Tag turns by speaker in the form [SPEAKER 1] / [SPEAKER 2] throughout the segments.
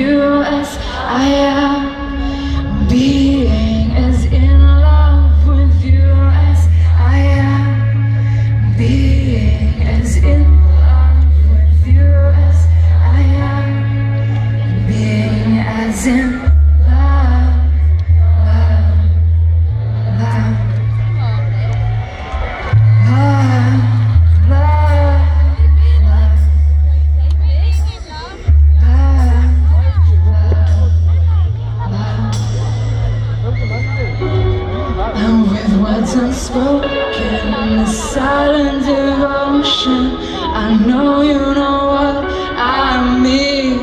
[SPEAKER 1] you as I am. Words unspoken, the silent devotion. I know you know what I mean.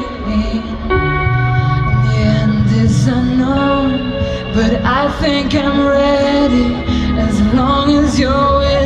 [SPEAKER 1] The end is unknown, but I think I'm ready as long as you're with me.